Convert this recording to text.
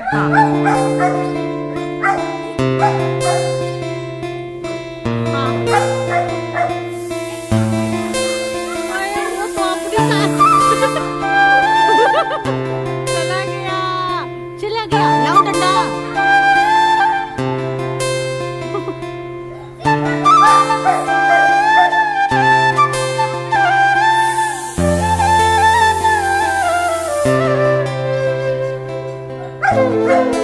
啊！哎呀，我躲不掉。来哪个呀？来两个。Música